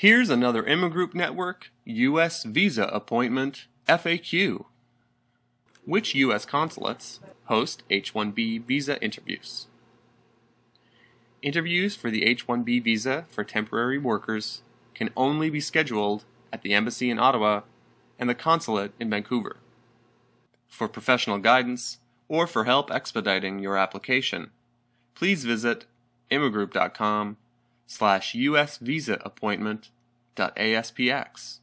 Here's another Immigroup Network U.S. visa appointment FAQ. Which U.S. consulates host H-1B visa interviews? Interviews for the H-1B visa for temporary workers can only be scheduled at the embassy in Ottawa and the consulate in Vancouver. For professional guidance or for help expediting your application, please visit immigroup.com slash usvisaappointment.aspx.